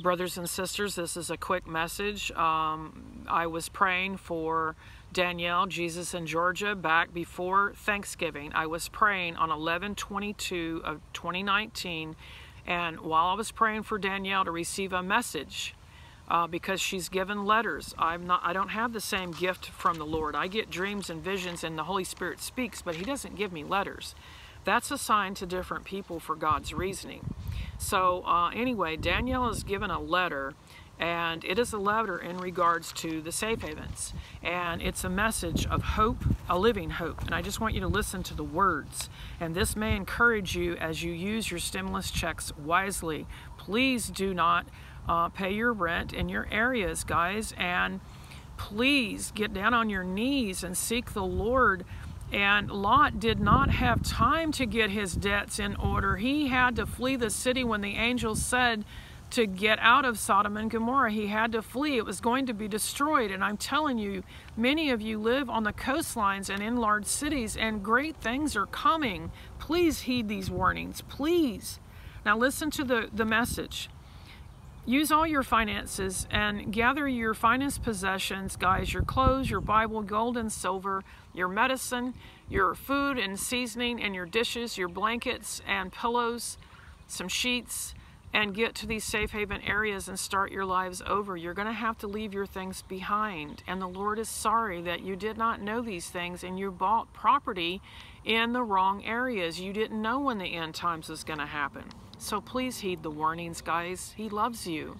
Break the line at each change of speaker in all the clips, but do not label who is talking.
Brothers and sisters, this is a quick message. Um, I was praying for Danielle, Jesus in Georgia, back before Thanksgiving. I was praying on 11 22 of 2019, and while I was praying for Danielle to receive a message, uh, because she's given letters. I'm not. I don't have the same gift from the Lord. I get dreams and visions, and the Holy Spirit speaks, but He doesn't give me letters. That's assigned to different people for God's reasoning. So uh, anyway, Danielle is given a letter, and it is a letter in regards to the safe havens, and it's a message of hope, a living hope. And I just want you to listen to the words, and this may encourage you as you use your stimulus checks wisely. Please do not uh, pay your rent in your areas, guys, and please get down on your knees and seek the Lord and Lot did not have time to get his debts in order. He had to flee the city when the angel said to get out of Sodom and Gomorrah. He had to flee. It was going to be destroyed. And I'm telling you, many of you live on the coastlines and in large cities, and great things are coming. Please heed these warnings. Please. Now, listen to the, the message. Use all your finances and gather your finest possessions, guys your clothes, your Bible, gold and silver, your medicine, your food and seasoning, and your dishes, your blankets and pillows, some sheets, and get to these safe haven areas and start your lives over. You're going to have to leave your things behind. And the Lord is sorry that you did not know these things and you bought property in the wrong areas. You didn't know when the end times was going to happen. So please heed the warnings, guys. He loves you.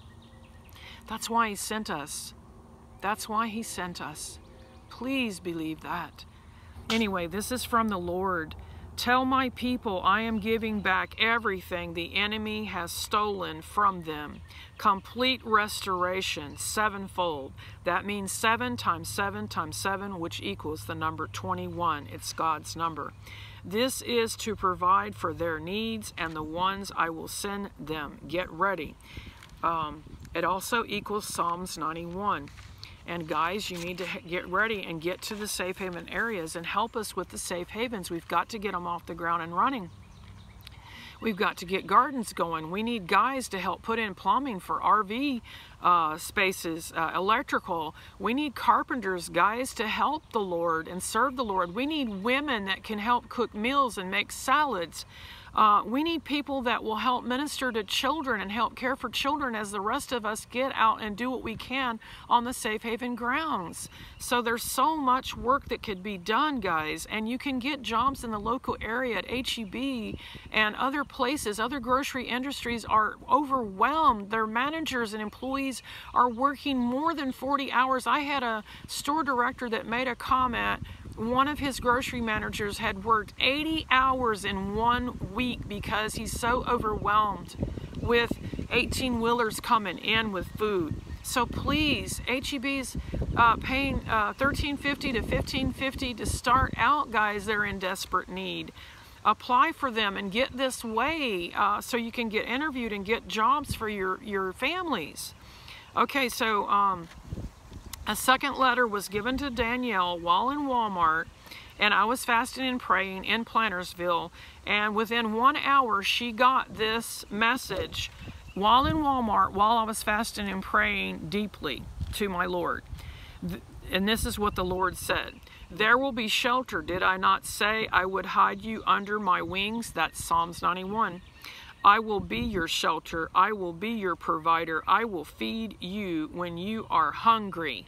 That's why He sent us. That's why He sent us. Please believe that. Anyway, this is from the Lord. Tell my people I am giving back everything the enemy has stolen from them. Complete restoration, sevenfold. That means seven times seven times seven, which equals the number 21. It's God's number. This is to provide for their needs and the ones I will send them. Get ready. Um, it also equals Psalms 91. And guys, you need to get ready and get to the safe haven areas and help us with the safe havens. We've got to get them off the ground and running. We've got to get gardens going. We need guys to help put in plumbing for RV uh, spaces, uh, electrical. We need carpenters, guys, to help the Lord and serve the Lord. We need women that can help cook meals and make salads. Uh, we need people that will help minister to children and help care for children as the rest of us get out and do what we can on the safe haven grounds. So there's so much work that could be done, guys, and you can get jobs in the local area at HEB and other places. Other grocery industries are overwhelmed. Their managers and employees are working more than 40 hours. I had a store director that made a comment one of his grocery managers had worked 80 hours in one week because he's so overwhelmed with 18 wheelers coming in with food. So please, HEB's uh, paying uh, 1350 to 1550 to start out, guys. They're in desperate need. Apply for them and get this way uh, so you can get interviewed and get jobs for your your families. Okay, so um, a second letter was given to Danielle while in Walmart, and I was fasting and praying in Plantersville. And within one hour, she got this message while in Walmart, while I was fasting and praying deeply to my Lord. And this is what the Lord said There will be shelter. Did I not say I would hide you under my wings? That's Psalms 91. I will be your shelter. I will be your provider. I will feed you when you are hungry.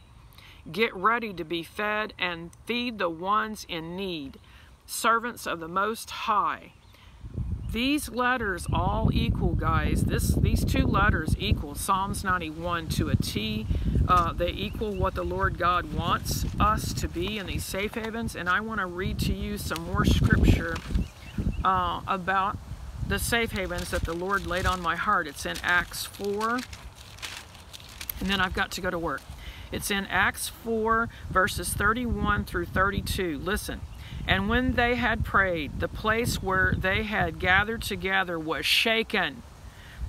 Get ready to be fed and feed the ones in need, servants of the Most High. These letters all equal, guys. This These two letters equal Psalms 91 to a T. Uh, they equal what the Lord God wants us to be in these safe havens. And I want to read to you some more scripture uh, about the safe havens that the Lord laid on my heart. It's in Acts 4. And then I've got to go to work. It's in Acts 4, verses 31 through 32. Listen. And when they had prayed, the place where they had gathered together was shaken.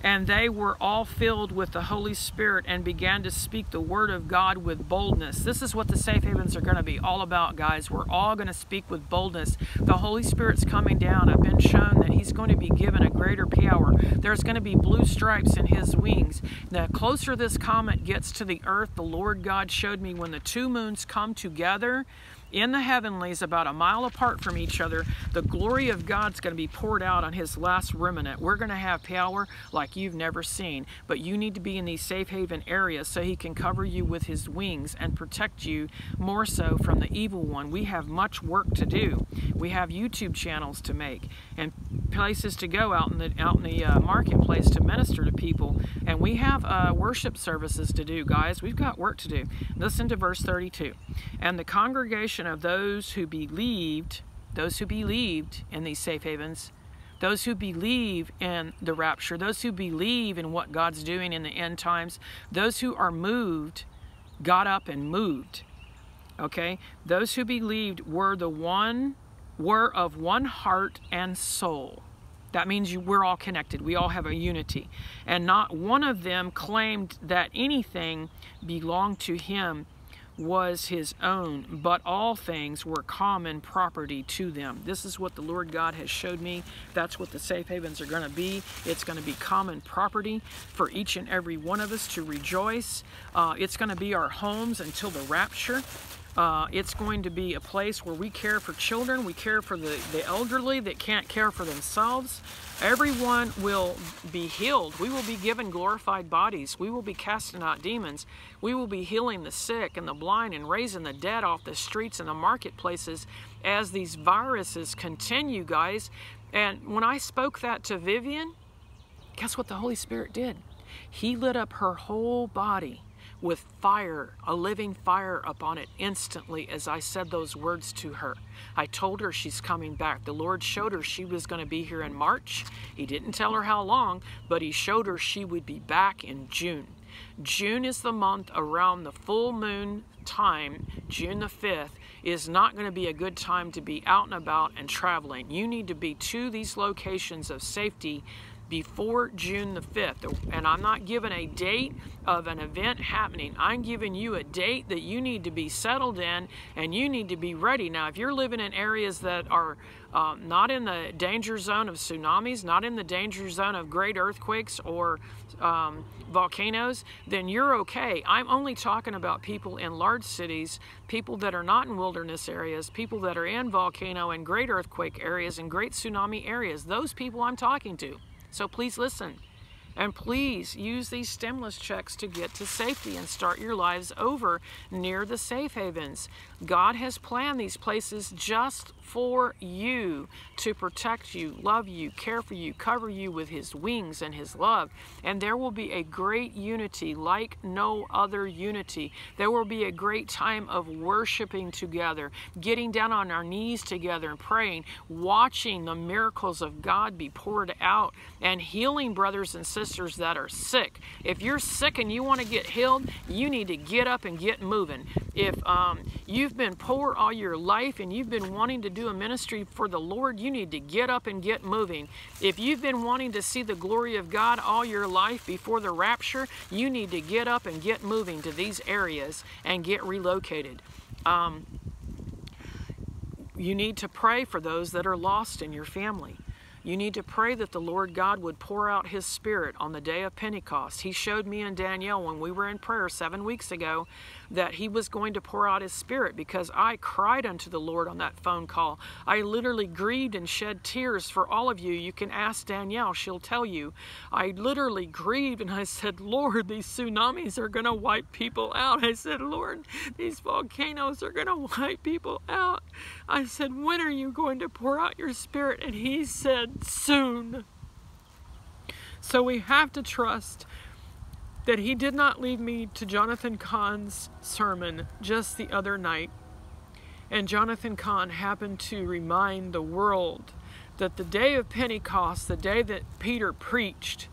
And they were all filled with the Holy Spirit and began to speak the word of God with boldness. This is what the safe havens are going to be all about, guys. We're all going to speak with boldness. The Holy Spirit's coming down. I've been shown that He's going to be given a greater power. There's going to be blue stripes in His wings. The closer this comet gets to the earth, the Lord God showed me when the two moons come together in the heavenlies, about a mile apart from each other, the glory of God's going to be poured out on his last remnant. We're going to have power like you've never seen, but you need to be in these safe haven areas so he can cover you with his wings and protect you more so from the evil one. We have much work to do. We have YouTube channels to make and places to go out in the out in the uh, marketplace to minister to people, and we have uh, worship services to do, guys. We've got work to do. Listen to verse 32. And the congregation of those who believed, those who believed in these safe havens, those who believe in the rapture, those who believe in what God's doing in the end times, those who are moved, got up and moved. Okay? Those who believed were the one, were of one heart and soul. That means you, we're all connected. We all have a unity. And not one of them claimed that anything belonged to him was his own, but all things were common property to them. This is what the Lord God has showed me. That's what the safe havens are going to be. It's going to be common property for each and every one of us to rejoice. Uh, it's going to be our homes until the rapture. Uh, it's going to be a place where we care for children, we care for the, the elderly that can't care for themselves. Everyone will be healed. We will be given glorified bodies. We will be casting out demons. We will be healing the sick and the blind and raising the dead off the streets and the marketplaces as these viruses continue, guys. And when I spoke that to Vivian, guess what the Holy Spirit did? He lit up her whole body with fire, a living fire upon it instantly as I said those words to her. I told her she's coming back. The Lord showed her she was going to be here in March. He didn't tell her how long, but He showed her she would be back in June. June is the month around the full moon time, June the 5th, is not going to be a good time to be out and about and traveling. You need to be to these locations of safety before June the 5th. And I'm not giving a date of an event happening. I'm giving you a date that you need to be settled in and you need to be ready. Now, if you're living in areas that are um, not in the danger zone of tsunamis, not in the danger zone of great earthquakes or um, volcanoes, then you're okay. I'm only talking about people in large cities, people that are not in wilderness areas, people that are in volcano and great earthquake areas and great tsunami areas. Those people I'm talking to. So please listen. And please use these stimulus checks to get to safety and start your lives over near the safe havens. God has planned these places just for you to protect you, love you, care for you, cover you with His wings and His love. And there will be a great unity like no other unity. There will be a great time of worshiping together, getting down on our knees together and praying, watching the miracles of God be poured out, and healing brothers and sisters that are sick. If you're sick and you want to get healed, you need to get up and get moving. If um, you've been poor all your life and you've been wanting to do a ministry for the Lord, you need to get up and get moving. If you've been wanting to see the glory of God all your life before the rapture, you need to get up and get moving to these areas and get relocated. Um, you need to pray for those that are lost in your family. You need to pray that the Lord God would pour out His Spirit on the day of Pentecost. He showed me and Danielle when we were in prayer seven weeks ago that He was going to pour out His Spirit because I cried unto the Lord on that phone call. I literally grieved and shed tears for all of you. You can ask Danielle, she'll tell you. I literally grieved and I said, Lord, these tsunamis are going to wipe people out. I said, Lord, these volcanoes are going to wipe people out. I said, When are you going to pour out your Spirit? And He said, Soon. So we have to trust that he did not leave me to Jonathan Cahn's sermon just the other night. And Jonathan Cahn happened to remind the world that the day of Pentecost, the day that Peter preached,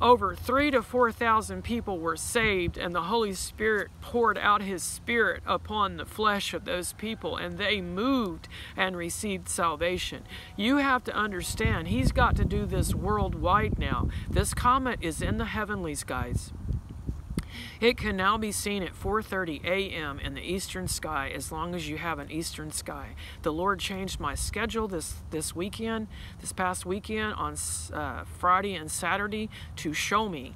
over three to four thousand people were saved, and the Holy Spirit poured out His Spirit upon the flesh of those people, and they moved and received salvation. You have to understand, He's got to do this worldwide now. This comet is in the heavenlies, guys. It can now be seen at 4:30 a.m. in the eastern sky as long as you have an eastern sky. The Lord changed my schedule this this weekend, this past weekend on uh, Friday and Saturday to show me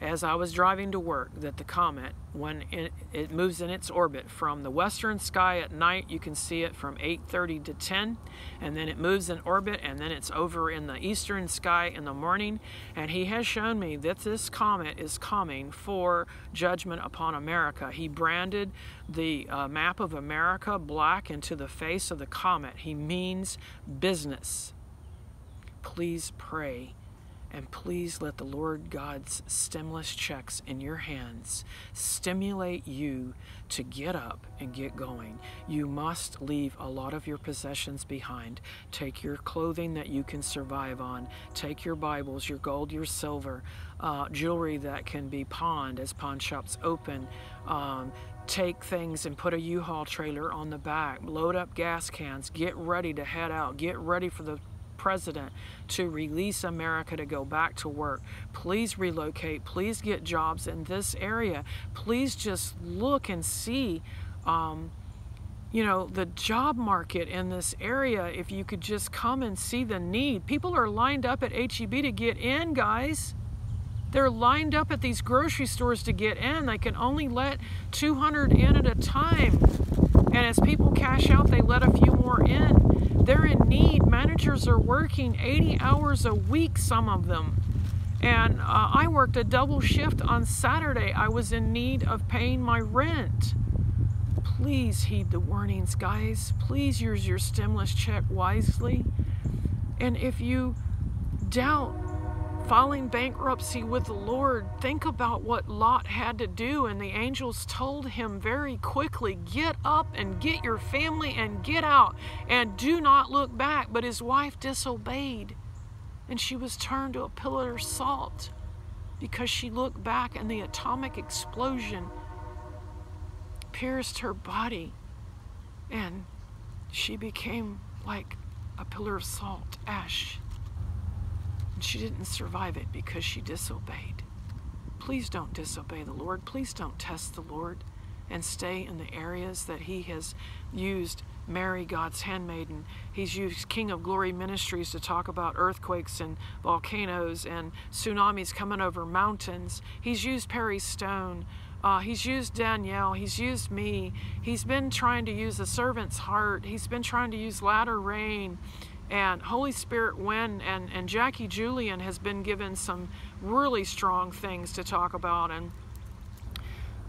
as I was driving to work that the comet, when it, moves in its orbit from the western sky at night, you can see it from 8:30 to 10, and then it moves in orbit, and then it's over in the eastern sky in the morning. And he has shown me that this comet is coming for judgment upon America. He branded the uh, map of America black into the face of the comet. He means business. Please pray and please let the Lord God's stimulus checks in your hands stimulate you to get up and get going. You must leave a lot of your possessions behind. Take your clothing that you can survive on. Take your Bibles, your gold, your silver, uh, jewelry that can be pawned as pawn shops open. Um, take things and put a U-Haul trailer on the back, load up gas cans, get ready to head out, get ready for the president to release America to go back to work. Please relocate. Please get jobs in this area. Please just look and see. Um, you know, the job market in this area, if you could just come and see the need. People are lined up at HEB to get in, guys. They're lined up at these grocery stores to get in. They can only let 200 in at a time. And as people cash out, they let a few more in. They're in need. Managers are working 80 hours a week, some of them. And uh, I worked a double shift on Saturday. I was in need of paying my rent. Please heed the warnings, guys. Please use your stimulus check wisely. And if you doubt filing bankruptcy with the Lord, think about what Lot had to do. And the angels told him very quickly get up and get your family and get out and do not look back. But his wife disobeyed and she was turned to a pillar of salt because she looked back and the atomic explosion pierced her body and she became like a pillar of salt, ash. She didn't survive it because she disobeyed. Please don't disobey the Lord. Please don't test the Lord and stay in the areas that He has used Mary, God's handmaiden. He's used King of Glory Ministries to talk about earthquakes and volcanoes and tsunamis coming over mountains. He's used Perry Stone. Uh, he's used Danielle. He's used me. He's been trying to use a servant's heart. He's been trying to use latter rain and Holy Spirit Wind and, and Jackie Julian has been given some really strong things to talk about and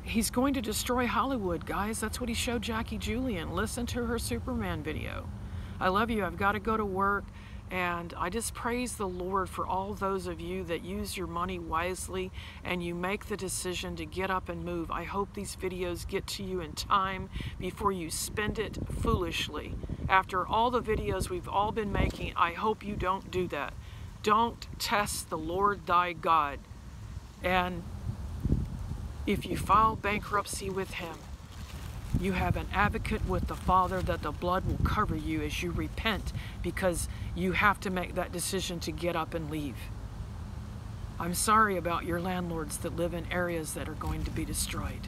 he's going to destroy Hollywood guys. That's what he showed Jackie Julian. Listen to her Superman video. I love you. I've got to go to work and I just praise the Lord for all those of you that use your money wisely and you make the decision to get up and move. I hope these videos get to you in time before you spend it foolishly. After all the videos we've all been making, I hope you don't do that. Don't test the Lord thy God. And if you file bankruptcy with him, you have an advocate with the Father that the blood will cover you as you repent because you have to make that decision to get up and leave. I'm sorry about your landlords that live in areas that are going to be destroyed.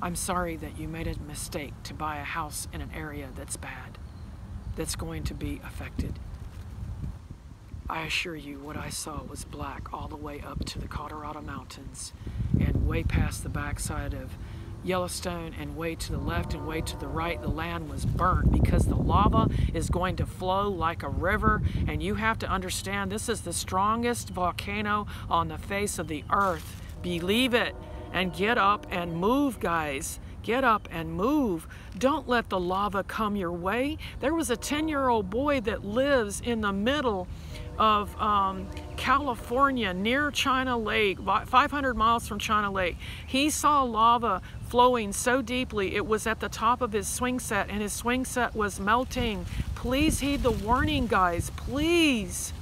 I'm sorry that you made a mistake to buy a house in an area that's bad, that's going to be affected. I assure you, what I saw was black all the way up to the Colorado Mountains and way past the backside of Yellowstone and way to the left and way to the right, the land was burnt because the lava is going to flow like a river. And you have to understand this is the strongest volcano on the face of the earth. Believe it and get up and move, guys. Get up and move. Don't let the lava come your way. There was a 10 year old boy that lives in the middle of um, California near China Lake, 500 miles from China Lake. He saw lava flowing so deeply it was at the top of his swing set and his swing set was melting. Please heed the warning, guys. Please.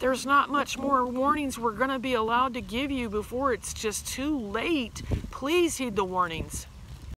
There's not much more warnings we're going to be allowed to give you before it's just too late. Please heed the warnings.